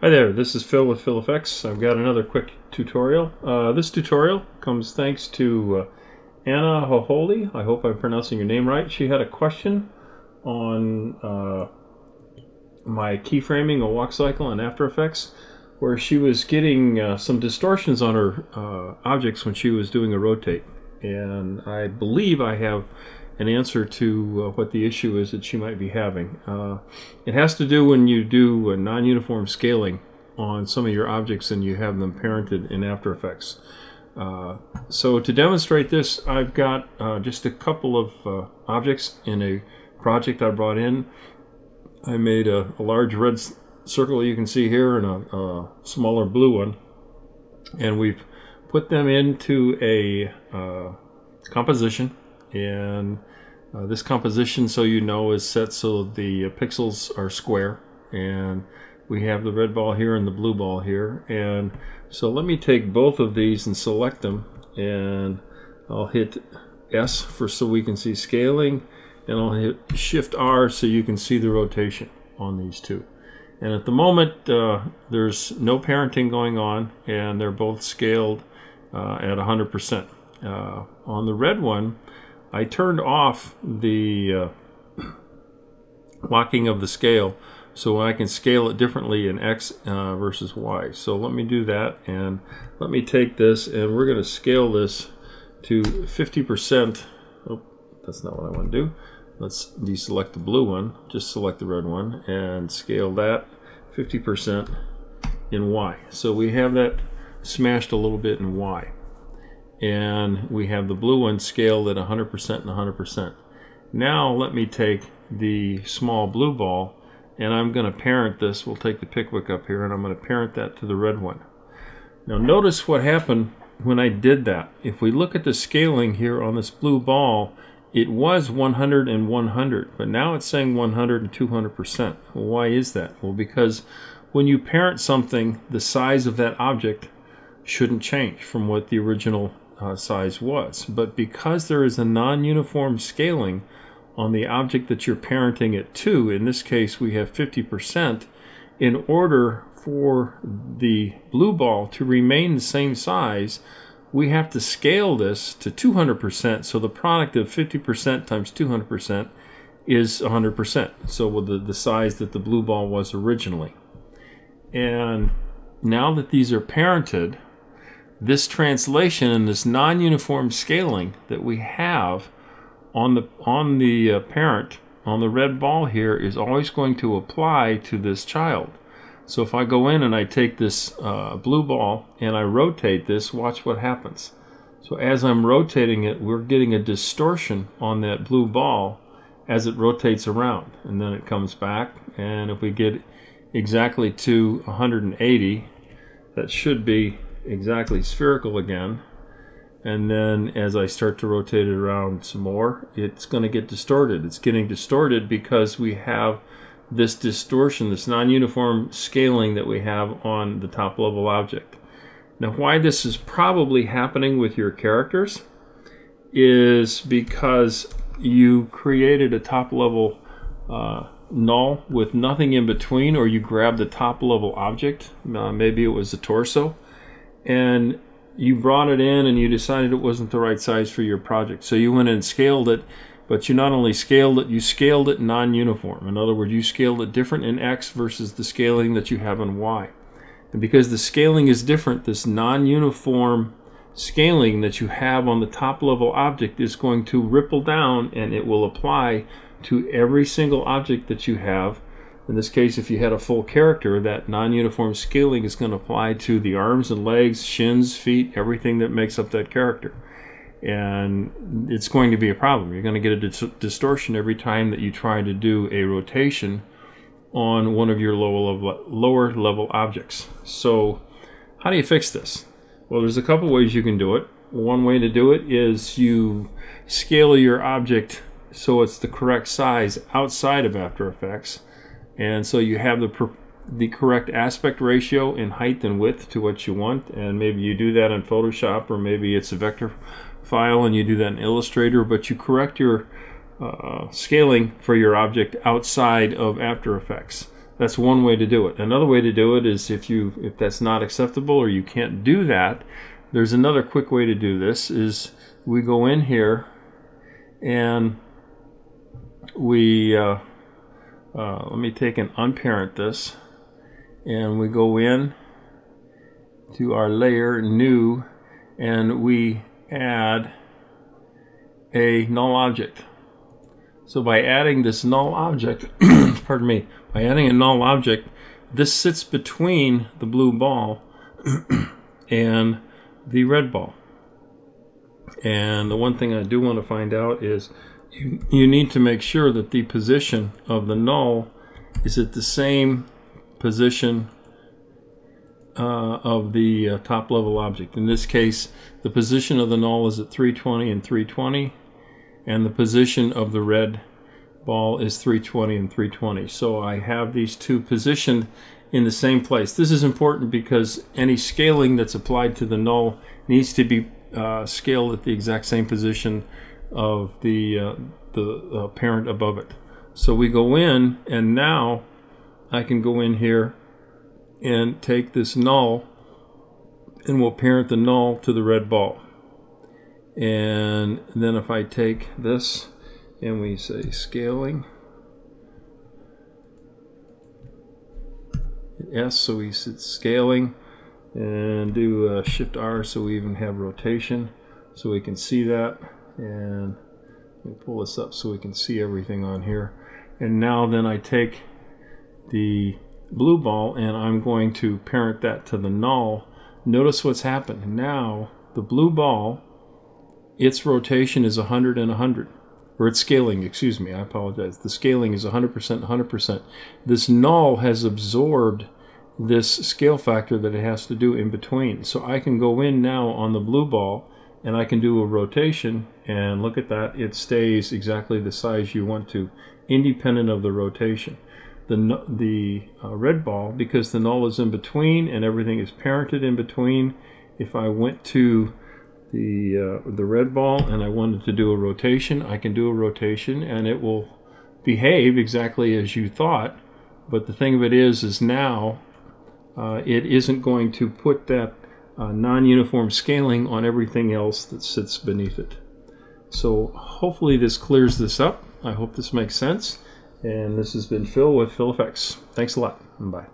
Hi there, this is Phil with PhilFX. I've got another quick tutorial. Uh, this tutorial comes thanks to uh, Anna Hoholi. I hope I'm pronouncing your name right. She had a question on uh, my keyframing a walk cycle in After Effects where she was getting uh, some distortions on her uh, objects when she was doing a rotate. And I believe I have an answer to uh, what the issue is that she might be having. Uh, it has to do when you do a non-uniform scaling on some of your objects and you have them parented in After Effects. Uh, so to demonstrate this, I've got uh, just a couple of uh, objects in a project I brought in. I made a, a large red circle you can see here and a, a, smaller blue one. And we've put them into a uh, composition and uh, this composition so you know is set so the uh, pixels are square and we have the red ball here and the blue ball here and so let me take both of these and select them and I'll hit S for so we can see scaling and I'll hit shift R so you can see the rotation on these two. And at the moment uh, there's no parenting going on and they're both scaled uh, at 100% uh, on the red one I turned off the uh, locking of the scale so I can scale it differently in X uh, versus Y. So let me do that and let me take this and we're going to scale this to 50%. Oh, that's not what I want to do. Let's deselect the blue one, just select the red one and scale that 50% in Y. So we have that smashed a little bit in Y and we have the blue one scaled at 100% and 100%. Now let me take the small blue ball and I'm going to parent this. We'll take the pick whip up here and I'm going to parent that to the red one. Now notice what happened when I did that. If we look at the scaling here on this blue ball, it was 100 and 100, but now it's saying 100 and 200%. Well, why is that? Well, because when you parent something, the size of that object shouldn't change from what the original uh, size was. But because there is a non-uniform scaling on the object that you're parenting it to, in this case we have 50%, in order for the blue ball to remain the same size, we have to scale this to 200%. So the product of 50% times 200% is 100%. So with the, the size that the blue ball was originally. And now that these are parented, this translation and this non-uniform scaling that we have on the on the uh, parent on the red ball here is always going to apply to this child. So if I go in and I take this uh, blue ball and I rotate this, watch what happens. So as I'm rotating it, we're getting a distortion on that blue ball as it rotates around. And then it comes back. And if we get exactly to 180, that should be exactly spherical again. And then as I start to rotate it around some more it's going to get distorted. It's getting distorted because we have this distortion this non-uniform scaling that we have on the top level object. Now why this is probably happening with your characters is because you created a top level uh, null with nothing in between or you grabbed the top level object. Uh, maybe it was the torso and you brought it in and you decided it wasn't the right size for your project. So you went and scaled it, but you not only scaled it, you scaled it non-uniform. In other words, you scaled it different in X versus the scaling that you have in Y. And because the scaling is different, this non-uniform scaling that you have on the top level object is going to ripple down and it will apply to every single object that you have in this case, if you had a full character, that non-uniform scaling is going to apply to the arms and legs, shins, feet, everything that makes up that character. And it's going to be a problem. You're going to get a dis distortion every time that you try to do a rotation on one of your lower level, lower level objects. So how do you fix this? Well, there's a couple ways you can do it. One way to do it is you scale your object so it's the correct size outside of After Effects and so you have the the correct aspect ratio in height and width to what you want and maybe you do that in Photoshop or maybe it's a vector file and you do that in Illustrator but you correct your uh, scaling for your object outside of After Effects That's one way to do it. Another way to do it is if you if that's not acceptable or you can't do that, there's another quick way to do this is we go in here and we uh, uh, let me take and unparent this. And we go in to our layer new and we add a null object. So by adding this null object pardon me by adding a null object this sits between the blue ball and the red ball. And the one thing I do want to find out is you, need to make sure that the position of the null is at the same position uh, of the uh, top level object. In this case, the position of the null is at 320 and 320, and the position of the red ball is 320 and 320. So I have these two positioned in the same place. This is important because any scaling that's applied to the null needs to be uh, scaled at the exact same position of the, uh, the uh, parent above it. So we go in and now I can go in here and take this null and we'll parent the null to the red ball. And then if I take this and we say scaling, S so we sit scaling and do shift R so we even have rotation so we can see that and let me pull this up so we can see everything on here. And now then I take the blue ball and I'm going to parent that to the null. Notice what's happened. Now the blue ball, its rotation is 100 and 100. Or its scaling, excuse me, I apologize. The scaling is 100%, 100%. This null has absorbed this scale factor that it has to do in between. So I can go in now on the blue ball and I can do a rotation and look at that it stays exactly the size you want to independent of the rotation. The the uh, red ball because the null is in between and everything is parented in between if I went to the uh, the red ball and I wanted to do a rotation I can do a rotation and it will behave exactly as you thought. But the thing of it is is now uh, it isn't going to put that uh, non-uniform scaling on everything else that sits beneath it. So hopefully this clears this up. I hope this makes sense. And this has been Phil with PhilFX. Thanks a lot. Bye.